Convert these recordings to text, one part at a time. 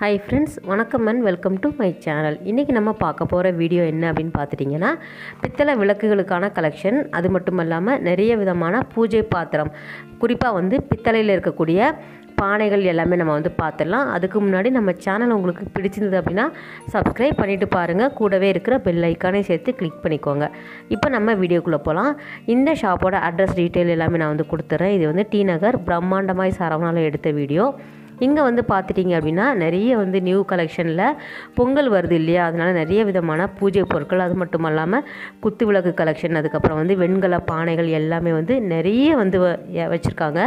Hi friends வணக்கம் and welcome to my channel இன்றைக்கி நம்ம பார்க்க போகிற வீடியோ என்ன அப்படின்னு பார்த்துட்டிங்கன்னா பித்தளை விளக்குகளுக்கான கலெக்ஷன் அது மட்டும் இல்லாமல் நிறைய விதமான பூஜை பாத்திரம். குறிப்பாக வந்து பித்தளையில் இருக்கக்கூடிய பானைகள் எல்லாமே நம்ம வந்து பார்த்துடலாம். அதுக்கு முன்னாடி நம்ம சேனல் உங்களுக்கு பிடிச்சிருந்தது அப்படின்னா சப்ஸ்கிரைப் பண்ணிவிட்டு பாருங்கள் கூடவே இருக்கிற பெல் ஐக்கானே சேர்த்து கிளிக் பண்ணிக்கோங்க. இப்போ நம்ம வீடியோக்குள்ளே போகலாம் இந்த ஷாப்போட அட்ரஸ் டீட்டெயில் எல்லாமே நான் வந்து கொடுத்துட்றேன் இது வந்து டி நகர் பிரம்மாண்டமாய் சரவணாவில் எடுத்த வீடியோ. இங்கே வந்து பார்த்துட்டிங்க அப்படின்னா நிறைய வந்து நியூ கலெக்ஷனில் பொங்கல் வருது இல்லையா? அதனால் நிறைய விதமான பூஜை பொருட்கள். அது மட்டும் இல்லாமல் குத்து விளக்கு கலெக்ஷன் அதுக்கப்புறம் வந்து வெண்கல பானைகள் எல்லாமே வந்து நிறைய வந்து வச்சுருக்காங்க.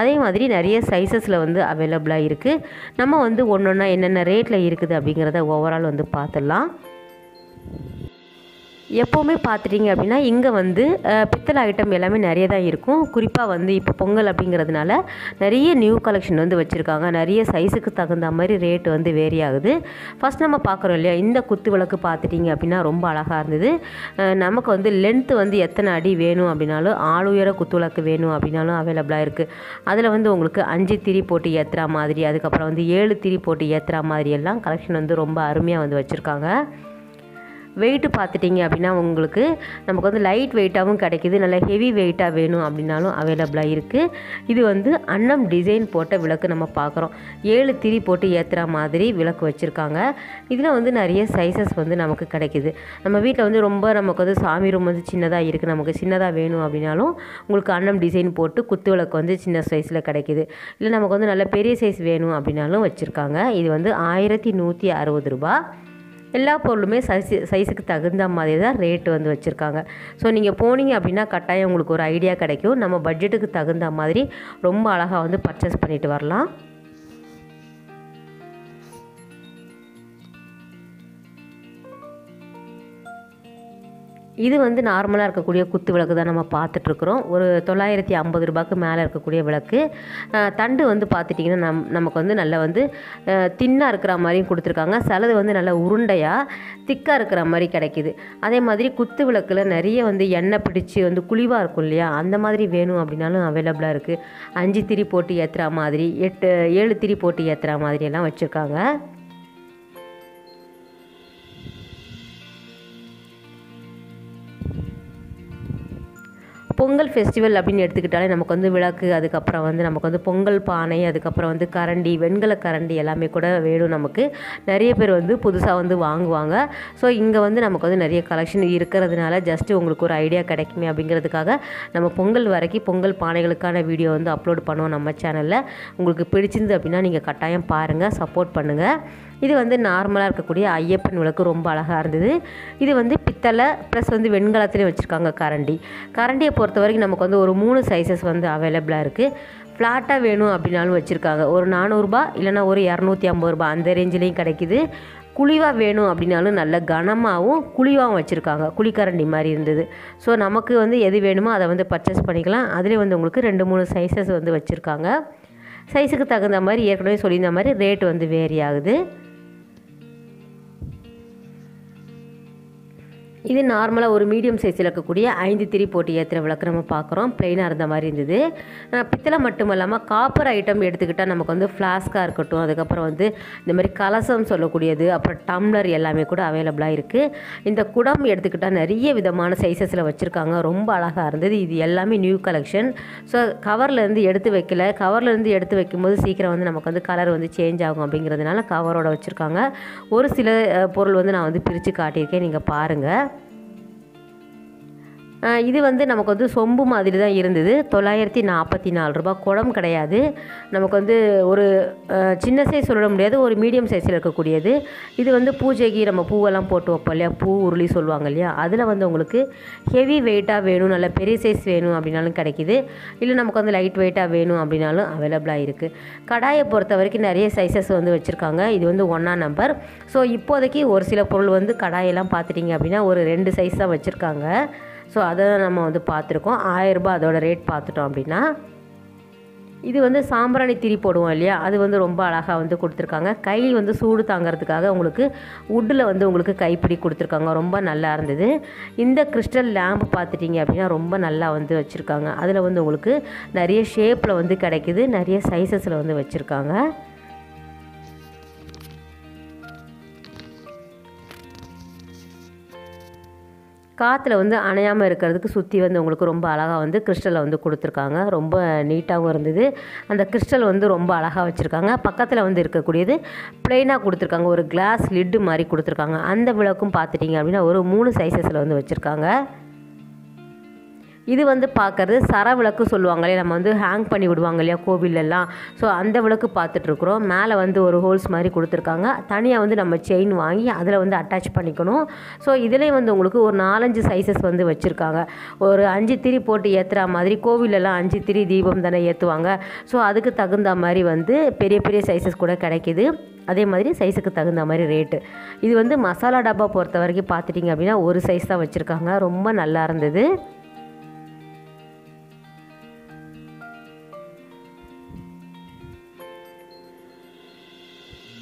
அதே மாதிரி நிறைய சைஸஸில் வந்து அவைலபிளாக இருக்குது நம்ம வந்து ஒன்று ஒன்றா என்னென்ன ரேட்டில் இருக்குது அப்படிங்கிறத ஓவரால் வந்து பார்த்துடலாம் எப்போவுமே பார்த்துட்டிங்க அப்படின்னா இங்கே வந்து பித்தளை ஐட்டம் எல்லாமே நிறைய தான் இருக்கும். குறிப்பாக வந்து இப்போ பொங்கல் அப்படிங்கிறதுனால நிறைய நியூ கலெக்ஷன் வந்து வச்சுருக்காங்க. நிறைய சைஸுக்கு தகுந்த மாதிரி ரேட் வந்து வேரி ஆகுது. ஃபஸ்ட் நம்ம பார்க்குறோம் இல்லையா இந்த குத்து விளக்கு பார்த்துட்டிங்க அப்படின்னா ரொம்ப அழகாக இருந்தது. நமக்கு வந்து லென்த்து வந்து எத்தனை அடி வேணும் அப்படின்னாலும் ஆளுயர குத்து விளக்கு வேணும் அப்படின்னாலும் அவைலபிளாக இருக்குது அதில் வந்து உங்களுக்கு அஞ்சு திரி போட்டு ஏற்றுற மாதிரி அதுக்கப்புறம் வந்து ஏழு திரி போட்டு ஏற்றுற மாதிரி எல்லாம் கலெக்ஷன் வந்து ரொம்ப அருமையாக வந்து வச்சுருக்காங்க. வெயிட்டு பார்த்துட்டிங்க அப்படின்னா உங்களுக்கு நமக்கு வந்து லைட் வெயிட்டாகவும் கிடைக்கிது. நல்ல ஹெவி வெயிட்டாக வேணும் அப்படின்னாலும் அவைலபிளாக இருக்குது இது வந்து அன்னம் டிசைன் போட்ட விளக்கு நம்ம பார்க்குறோம். ஏழு திரி போட்டு ஏற்றுற மாதிரி விளக்கு வச்சுருக்காங்க. இதில் வந்து நிறைய சைஸஸ் வந்து நமக்கு கிடைக்கிது. நம்ம வீட்டில் வந்து ரொம்ப நமக்கு வந்து சாமி ரூம் வந்து சின்னதாக இருக்குது நமக்கு சின்னதாக வேணும் அப்படின்னாலும் உங்களுக்கு அன்னம் டிசைன் போட்டு குத்து விளக்கு வந்து சின்ன சைஸில் கிடைக்கிது. இல்லை நமக்கு வந்து நல்ல பெரிய சைஸ் வேணும் அப்படின்னாலும் வச்சுருக்காங்க. இது வந்து ஆயிரத்தி நூற்றி அறுபது ரூபா எல்லா பொருளுமே சைஸு சைஸுக்கு தகுந்த மாதிரி தான் ரேட்டு வந்து வச்சுருக்காங்க. ஸோ நீங்கள் போனீங்க அப்படின்னா கட்டாயம் உங்களுக்கு ஒரு ஐடியா கிடைக்கும். நம்ம பட்ஜெட்டுக்கு தகுந்த மாதிரி ரொம்ப அழகாக வந்து பர்ச்சேஸ் பண்ணிட்டு வரலாம். இது வந்து நார்மலாக இருக்கக்கூடிய குத்து விளக்கு தான் நம்ம பார்த்துட்ருக்குறோம். ஒரு தொள்ளாயிரத்தி ஐம்பது ரூபாய்க்கு மேலே இருக்கக்கூடிய விளக்கு. தண்டு வந்து பார்த்துட்டிங்கன்னா நம் நமக்கு வந்து நல்லா வந்து தின்னாக இருக்கிற மாதிரியும் கொடுத்துருக்காங்க. சிலது வந்து நல்லா உருண்டையாக திக்காக இருக்கிற மாதிரி கிடைக்கிது. அதே மாதிரி குத்து விளக்கில் நிறைய வந்து எண்ணெய் பிடிச்சி வந்து குழிவாக இருக்கும் இல்லையா? அந்த மாதிரி வேணும் அப்படின்னாலும் அவைலபிளாக இருக்குது அஞ்சு திரி போட்டு ஏற்றுற மாதிரி எட்டு ஏழு திரி போட்டு ஏற்றுற மாதிரியெல்லாம் வச்சுருக்காங்க. பொங்கல் ஃபெஸ்டிவல் அப்படின்னு எடுத்துக்கிட்டாலே நமக்கு வந்து விளக்கு அதுக்கப்புறம் வந்து நமக்கு வந்து பொங்கல் பானை அதுக்கப்புறம் வந்து கரண்டி வெண்கல கரண்டி எல்லாமே கூட வேணும் நமக்கு. நிறைய பேர் வந்து புதுசாக வந்து வாங்குவாங்க. ஸோ இங்கே வந்து நமக்கு வந்து நிறைய கலெக்ஷன் இருக்கிறதுனால ஜஸ்ட்டு உங்களுக்கு ஒரு ஐடியா கிடைக்குமே அப்படிங்கிறதுக்காக நம்ம பொங்கல் வரைக்கும் பொங்கல் பானைகளுக்கான வீடியோ வந்து அப்லோட் பண்ணுவோம் நம்ம சேனலில் உங்களுக்கு பிடிச்சிருந்து அப்படின்னா நீங்கள் கட்டாயம் பாருங்கள் சப்போர்ட் பண்ணுங்கள் இது வந்து நார்மலாக இருக்கக்கூடிய ஐயப்பன் விளக்கு ரொம்ப அழகாக இருந்தது. இது வந்து பித்தளை ப்ளஸ் வந்து வெண்கலத்துலேயும் வச்சுருக்காங்க கரண்டி. கரண்டியை பொறுத்த வரைக்கும் நமக்கு வந்து ஒரு மூணு சைஸஸ் வந்து அவைலபிளாக இருக்குது ஃப்ளாட்டாக வேணும் அப்படின்னாலும் வச்சுருக்காங்க. ஒரு நானூறுரூபா இல்லைனா ஒரு இரநூத்தி ஐம்பது ரூபா அந்த ரேஞ்சிலையும் கிடைக்கிது. குழிவாக வேணும் அப்படின்னாலும் நல்ல கனமாகவும் குழிவாகவும் வச்சுருக்காங்க. குழிக்கரண்டி மாதிரி இருந்தது. ஸோ நமக்கு வந்து எது வேணுமோ அதை வந்து பர்ச்சேஸ் பண்ணிக்கலாம். அதிலே வந்து உங்களுக்கு ரெண்டு மூணு சைஸஸ் வந்து வச்சுருக்காங்க. சைஸுக்கு தகுந்த மாதிரி ஏற்கனவே சொல்லியிருந்த மாதிரி ரேட் வந்து வேரி ஆகுது. இது நார்மலாக ஒரு மீடியம் சைஸில் இருக்கக்கூடிய ஐந்து திரி போட்டு ஏற்றுற விளக்கு நம்ம பார்க்குறோம் ப்ளைனாக இருந்த மாதிரி இருந்தது. பித்தளை மட்டும் இல்லாமல் காப்பர் ஐட்டம் எடுத்துக்கிட்டால் நமக்கு வந்து ஃப்ளாஸ்காக இருக்கட்டும் அதுக்கப்புறம் வந்து இந்த மாதிரி கலசம் சொல்லக்கூடியது அப்புறம் டம்ளர் எல்லாமே கூட அவைலபிளாக இருக்குது இந்த குடம் எடுத்துக்கிட்டால் நிறைய விதமான சைஸஸில் வச்சுருக்காங்க. ரொம்ப அழகாக இருந்தது. இது எல்லாமே நியூ கலெக்ஷன் ஸோ கவர்லேருந்து எடுத்து வைக்கல. கவர்லேருந்து எடுத்து வைக்கும்போது சீக்கிரம் வந்து நமக்கு வந்து கலர் வந்து சேஞ்ச் ஆகும் அப்படிங்கிறதுனால கவரோட வச்சுருக்காங்க. ஒரு சில பொருள் வந்து நான் வந்து பிரித்து காட்டியிருக்கேன். நீங்கள் பாருங்கள் இது வந்து நமக்கு வந்து சொம்பு மாதிரி தான் இருந்தது. தொள்ளாயிரத்தி நாற்பத்தி நாலு ரூபா குடம் கிடையாது. நமக்கு வந்து ஒரு சின்ன சைஸ் சொல்ல முடியாது. ஒரு மீடியம் சைஸில் இருக்கக்கூடியது. இது வந்து பூஜைக்கு நம்ம பூவெல்லாம் போட்டு வைப்போம் இல்லையா? பூ உருளி சொல்லுவாங்க இல்லையா? அதில் வந்து உங்களுக்கு ஹெவி வெயிட்டாக வேணும் நல்ல பெரிய சைஸ் வேணும் அப்படின்னாலும் கிடைக்கிது. இல்லை நமக்கு வந்து லைட் வெயிட்டாக வேணும் அப்படின்னாலும் அவைலபிளாக இருக்குது கடாயை பொறுத்த வரைக்கும் நிறைய சைஸஸ் வந்து வச்சுருக்காங்க. இது வந்து ஒன்றா நம்பர் ஸோ இப்போதைக்கு ஒரு சில பொருள் வந்து கடாயெல்லாம் பார்த்துட்டிங்க அப்படின்னா ஒரு ரெண்டு சைஸ் தான் வச்சுருக்காங்க. ஸோ அதை நம்ம வந்து பார்த்துருக்கோம். ஆயரரூபா அதோடய ரேட் பார்த்துட்டோம் அப்படின்னா இது வந்து சாம்பிராணி திரி போடுவோம் இல்லையா? அது வந்து ரொம்ப அழகாக வந்து கொடுத்துருக்காங்க. கை வந்து சூடு தாங்கிறதுக்காக உங்களுக்கு வுட்டில் வந்து உங்களுக்கு கைப்பிடி கொடுத்துருக்காங்க. ரொம்ப நல்லா இருந்தது. இந்த கிறிஸ்டல் லேம்பு பார்த்துட்டிங்க அப்படின்னா ரொம்ப நல்லா வந்து வச்சுருக்காங்க. அதில் வந்து உங்களுக்கு நிறைய ஷேப்பில் வந்து கிடைக்குது. நிறைய சைஸஸில் வந்து வச்சுருக்காங்க. காற்றுல வந்து அணையாமல் இருக்கிறதுக்கு சுற்றி வந்து உங்களுக்கு ரொம்ப அழகாக வந்து கிறிஸ்டலை வந்து கொடுத்துருக்காங்க. ரொம்ப நீட்டாகவும் இருந்தது. அந்த கிறிஸ்டல் வந்து ரொம்ப அழகாக வச்சுருக்காங்க. பக்கத்தில் வந்து இருக்கக்கூடியது ப்ளைனாக கொடுத்துருக்காங்க. ஒரு கிளாஸ் லிட்டு மாதிரி கொடுத்துருக்காங்க. அந்த விளக்கும் பார்த்துட்டிங்க அப்படின்னா ஒரு மூணு சைஸஸில் வந்து வச்சுருக்காங்க. இது வந்து பார்க்குறது சர விளக்கு சொல்லுவாங்க இல்லையா? நம்ம வந்து ஹேங் பண்ணி விடுவாங்க இல்லையா கோவிலெல்லாம் ஸோ அந்த விளக்கு பார்த்துட்ருக்குறோம். மேலே வந்து ஒரு ஹோல்ஸ் மாதிரி கொடுத்துருக்காங்க. தனியாக வந்து நம்ம செயின் வாங்கி அதில் வந்து அட்டாச் பண்ணிக்கணும். ஸோ இதிலே வந்து உங்களுக்கு ஒரு நாலஞ்சு சைஸஸ் வந்து வச்சுருக்காங்க. ஒரு அஞ்சு திரி போட்டு ஏற்றுற மாதிரி கோவிலெல்லாம் அஞ்சு திரி தீபம் தானே ஏற்றுவாங்க ஸோ அதுக்கு தகுந்த மாதிரி வந்து பெரிய பெரிய சைஸஸ் கூட கிடைக்கிது. அதே மாதிரி சைஸுக்கு தகுந்த மாதிரி ரேட்டு இது வந்து மசாலா டப்பா பொறுத்த வரைக்கும் பார்த்துட்டிங்க அப்படின்னா ஒரு சைஸ் தான் வச்சுருக்காங்க. ரொம்ப நல்லா இருந்தது.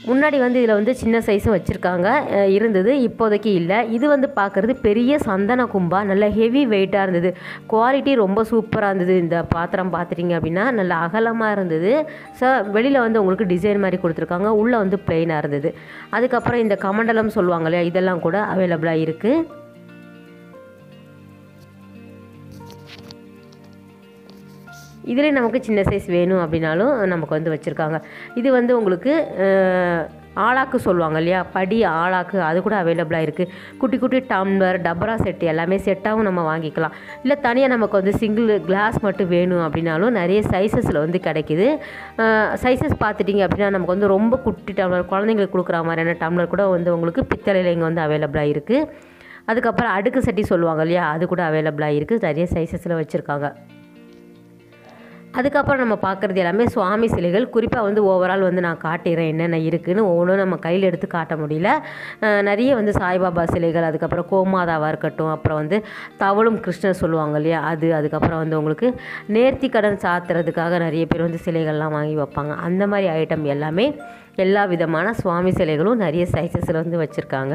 முன்னாடி வந்து இதில் வந்து சின்ன சைஸும் வச்சுருக்காங்க. இருந்தது இப்போதைக்கு இல்லை. இது வந்து பார்க்குறது பெரிய சந்தன கும்பா. நல்ல ஹெவி வெயிட்டாக இருந்தது. குவாலிட்டி ரொம்ப சூப்பராக இருந்தது. இந்த பாத்திரம் பார்த்துட்டிங்க அப்படின்னா நல்ல அகலமாக இருந்தது. ஸோ வெளியில் வந்து உங்களுக்கு டிசைன் மாதிரி கொடுத்துருக்காங்க. உள்ளே வந்து பிளெயினாக இருந்தது. அதுக்கப்புறம் இந்த கமண்டலம் சொல்லுவாங்க இல்லையா இதெல்லாம் கூட அவைலபிளாக இருக்குது இதிலே நமக்கு சின்ன சைஸ் வேணும் அப்படின்னாலும் நமக்கு வந்து வச்சுருக்காங்க. இது வந்து உங்களுக்கு ஆளாக்கு சொல்லுவாங்க இல்லையா? படி ஆளாக்கு அது கூட அவைலபிளாக இருக்குது குட்டி குட்டி டம்ளர் டபரா செட் எல்லாமே செட்டாகவும் நம்ம வாங்கிக்கலாம். இல்லை தனியாக நமக்கு வந்து சிங்கிள் கிளாஸ் மட்டும் வேணும் அப்படின்னாலும் நிறைய சைஸஸில் வந்து கிடைக்குது. சைஸஸ் பார்த்துட்டிங்க அப்படின்னா நமக்கு வந்து ரொம்ப குட்டி டம்ளர் குழந்தைங்களுக்கு கொடுக்குற மாதிரியான டம்ளர் கூட வந்து உங்களுக்கு பித்தளையில் இங்கே வந்து அவைலபிளாக இருக்குது அதுக்கப்புறம் அடுக்கு சட்டி சொல்லுவாங்க இல்லையா? அது கூட அவைலபிளாக இருக்குது நிறைய சைஸஸில் வச்சுருக்காங்க. அதுக்கப்புறம் நம்ம பார்க்குறது எல்லாமே சுவாமி சிலைகள். குறிப்பாக வந்து ஓவரால் வந்து நான் காட்டுகிறேன் என்னென்ன இருக்குதுன்னு ஒவ்வொன்றும் நம்ம கையில் எடுத்து காட்ட முடியல. நிறைய வந்து சாய்பாபா சிலைகள் அதுக்கப்புறம் கோமாதாவாக இருக்கட்டும் அப்புறம் வந்து தவளும் கிருஷ்ணர் சொல்லுவாங்க இல்லையா அது அதுக்கப்புறம் வந்து உங்களுக்கு நேர்த்தி கடன் சாத்துறதுக்காக நிறைய பேர் வந்து சிலைகள்லாம் வாங்கி வைப்பாங்க. அந்த மாதிரி ஐட்டம் எல்லாமே எல்லா விதமான சுவாமி சிலைகளும் நிறைய சைஸஸில் வந்து வச்சுருக்காங்க.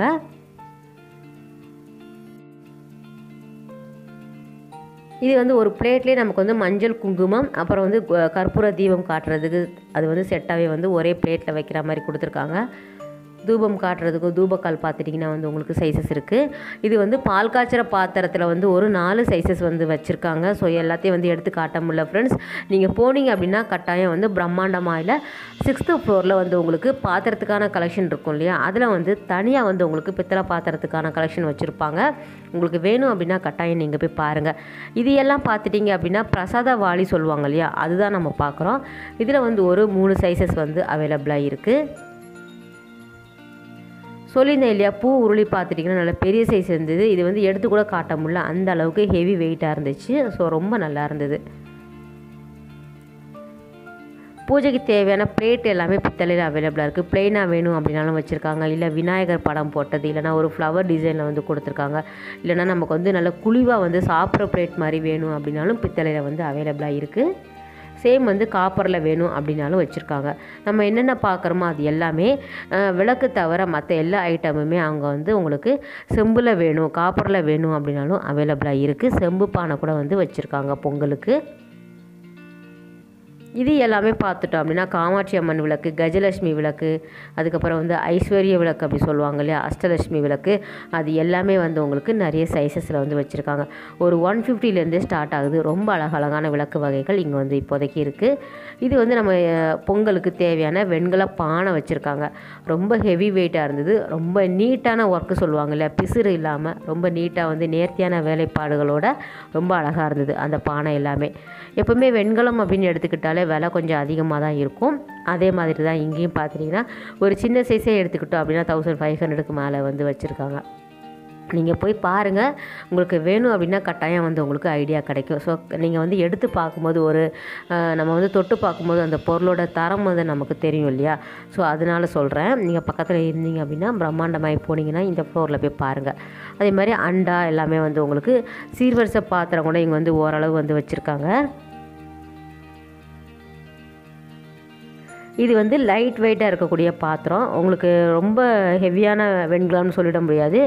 இது வந்து ஒரு பிளேட்லேயே நமக்கு வந்து மஞ்சள் குங்குமம் அப்புறம் வந்து கற்பூர தீபம் காட்டுறதுக்கு அது வந்து செட்டாகவே வந்து ஒரே பிளேட்டில் வைக்கிற மாதிரி கொடுத்துருக்காங்க. தூபம் காட்டுறதுக்கும் தூபக்கால் பார்த்துட்டிங்கன்னா வந்து உங்களுக்கு சைஸஸ் இருக்குது இது வந்து பால் காய்ச்சிற பாத்திரத்தில் வந்து ஒரு நாலு சைஸஸ் வந்து வச்சுருக்காங்க. ஸோ எல்லாத்தையும் வந்து எடுத்து காட்ட முடியல ஃப்ரெண்ட்ஸ் நீங்கள் போனீங்க அப்படின்னா கட்டாயம் வந்து பிரம்மாண்டமாயில் சிக்ஸ்த்து ஃப்ளோரில் வந்து உங்களுக்கு பாத்திரத்துக்கான கலெக்ஷன் இருக்கும் இல்லையா? அதில் வந்து தனியாக வந்து உங்களுக்கு பித்தளை பாத்திரத்துக்கான கலெக்ஷன் வச்சுருப்பாங்க. உங்களுக்கு வேணும் அப்படின்னா கட்டாயம் நீங்கள் போய் பாருங்கள் இது எல்லாம் பார்த்துட்டிங்க அப்படின்னா பிரசாத வாளி சொல்லுவாங்க இல்லையா? அதுதான் நம்ம பார்க்குறோம். இதில் வந்து ஒரு மூணு சைஸஸ் வந்து அவைலபிளாக இருக்குது சொல்லியிருந்தேன் இல்லையா? பூ உருளி பார்த்துட்டிங்கன்னா நல்ல பெரிய சைஸ் இருந்தது. இது வந்து எடுத்து கூட காட்ட முடியல. அந்த அளவுக்கு ஹெவி வெயிட்டாக இருந்துச்சு. ஸோ ரொம்ப நல்லா இருந்தது. பூஜைக்கு தேவையான பிளேட் எல்லாமே பித்தளையில் அவைலபிளாக இருக்குது பிளெயினாக வேணும் அப்படின்னாலும் வச்சுருக்காங்க. இல்லை விநாயகர் படம் போட்டது இல்லைனா ஒரு ஃப்ளவர் டிசைனில் வந்து கொடுத்துருக்காங்க. இல்லைனா நமக்கு வந்து நல்ல குழிவாக வந்து சாப்பிட்ற பிளேட் மாதிரி வேணும் அப்படின்னாலும் பித்தளையில் வந்து அவைலபிளாக இருக்குது சேம் வந்து காப்பரில் வேணும் அப்படின்னாலும் வச்சுருக்காங்க. நம்ம என்னென்ன பார்க்குறோமோ அது எல்லாமே விளக்கு தவிர மற்ற எல்லா ஐட்டமுமே அவங்க வந்து உங்களுக்கு செம்பில் வேணும் காப்பரில் வேணும் அப்படின்னாலும் அவைலபிளாக இருக்குது செம்பு பானை கூட வந்து வச்சுருக்காங்க பொங்கலுக்கு. இது எல்லாமே பார்த்துட்டோம் அப்படின்னா காமாட்சி அம்மன் விளக்கு கஜலட்சுமி விளக்கு அதுக்கப்புறம் வந்து ஐஸ்வர்ய விளக்கு அப்படி சொல்லுவாங்க இல்லையா? அஷ்டலட்சுமி விளக்கு அது எல்லாமே வந்து உங்களுக்கு நிறைய சைஸஸில் வந்து வச்சுருக்காங்க. ஒரு ஒன் ஃபிஃப்டிலேருந்தே ஸ்டார்ட் ஆகுது. ரொம்ப அழகழகான விளக்கு வகைகள் இங்கே வந்து இப்போதைக்கு இருக்குது இது வந்து நம்ம பொங்கலுக்கு தேவையான வெண்கல பானை வச்சுருக்காங்க. ரொம்ப ஹெவி வெயிட்டாக இருந்தது. ரொம்ப நீட்டான ஒர்க்கு சொல்லுவாங்க இல்லையா? பிசுறு இல்லாமல் ரொம்ப நீட்டாக வந்து நேர்த்தியான வேலைப்பாடுகளோட ரொம்ப அழகாக இருந்தது அந்த பானை எல்லாமே. எப்போவுமே வெண்கலம் அப்படின்னு எடுத்துக்கிட்டாலே விலை கொஞ்சம் அதிகமாக தான் இருக்கும். அதே மாதிரி தான் இங்கேயும் பார்த்துட்டிங்கன்னா ஒரு சின்ன சைஸே எடுத்துக்கிட்டோம் அப்படின்னா தௌசண்ட் ஃபைவ் ஹண்ட்ரடுக்கு மேலே வந்து வச்சுருக்காங்க. நீங்கள் போய் பாருங்கள் உங்களுக்கு வேணும் அப்படின்னா கட்டாயம் வந்து உங்களுக்கு ஐடியா கிடைக்கும். ஸோ நீங்கள் வந்து எடுத்து பார்க்கும்போது ஒரு நம்ம வந்து தொட்டு பார்க்கும்போது அந்த பொருளோட தரம் வந்து நமக்கு தெரியும் இல்லையா? ஸோ அதனால் சொல்கிறேன் நீங்கள் பக்கத்தில் இருந்தீங்க அப்படின்னா பிரம்மாண்டமாகி போனீங்கன்னா இந்த ஃப்ளோரில் போய் பாருங்கள் அதே மாதிரி அண்டா எல்லாமே வந்து உங்களுக்கு சீர்வரிசை பாத்திரம் கூட இங்கே வந்து ஓரளவு வந்து வச்சுருக்காங்க. இது வந்து லைட் வெயிட்டாக இருக்கக்கூடிய பாத்திரம். உங்களுக்கு ரொம்ப ஹெவியான வெண்கலம்னு சொல்லிட முடியாது.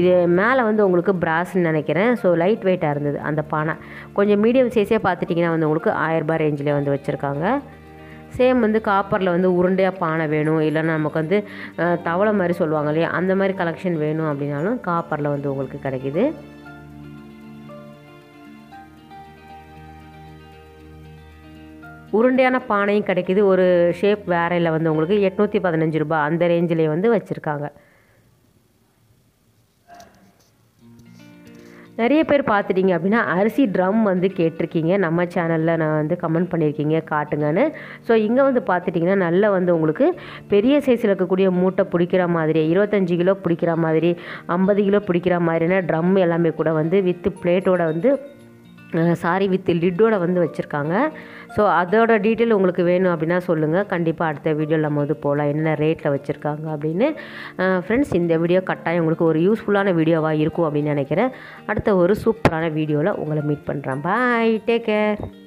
இது மேலே வந்து உங்களுக்கு பிராஸ்ன்னு நினைக்கிறேன். ஸோ லைட் வெயிட்டாக இருந்தது அந்த பானை. கொஞ்சம் மீடியம் சைஸே பார்த்துட்டிங்கன்னா வந்து உங்களுக்கு ஆயிரரூபா ரேஞ்சில் வந்து வச்சுருக்காங்க. சேம் வந்து காப்பரில் வந்து உருண்டையாக பானை வேணும். இல்லைன்னா நமக்கு வந்து தவளை மாதிரி சொல்லுவாங்க இல்லையா? அந்த மாதிரி கலெக்ஷன் வேணும் அப்படின்னாலும் காப்பரில் வந்து உங்களுக்கு கிடைக்கிது. உருண்டையான பானையும் கிடைக்கிது. ஒரு ஷேப் வேறையில் வந்து உங்களுக்கு. எட்நூற்றி பதினஞ்சு ரூபாய் அந்த ரேஞ்சிலே வந்து வச்சுருக்காங்க. நிறைய பேர் பார்த்துட்டிங்க அப்படின்னா அரிசி ட்ரம் வந்து கேட்டிருக்கீங்க. நம்ம சேனலில் நான் வந்து கமெண்ட் பண்ணியிருக்கீங்க காட்டுங்கன்னு. ஸோ இங்கே வந்து பார்த்துட்டிங்கன்னா நல்ல வந்து உங்களுக்கு பெரிய சைஸில் இருக்கக்கூடிய மூட்டை பிடிக்கிற மாதிரி இருபத்தஞ்சி கிலோ பிடிக்கிற மாதிரி ஐம்பது கிலோ பிடிக்கிற மாதிரினா ட்ரம் எல்லாமே கூட வந்து வித்து பிளேட்டோட வந்து சாரி வித் லிட்டோட வந்து வச்சுருக்காங்க. ஸோ அதோட டீட்டெயில் உங்களுக்கு வேணும் அப்படின்னா சொல்லுங்கள் கண்டிப்பாக அடுத்த வீடியோவில் நம்ம வந்து போகலாம் என்ன ரேட்டில் வச்சுருக்காங்க அப்படின்னு. ஃப்ரெண்ட்ஸ் இந்த வீடியோ கட்டாயம் உங்களுக்கு ஒரு யூஸ்ஃபுல்லான வீடியோவாக இருக்கும் அப்படின்னு நினைக்கிறேன். அடுத்த ஒரு சூப்பரான வீடியோவில் உங்களை மீட் பண்ணுறேன் பாய் டேக் கேர்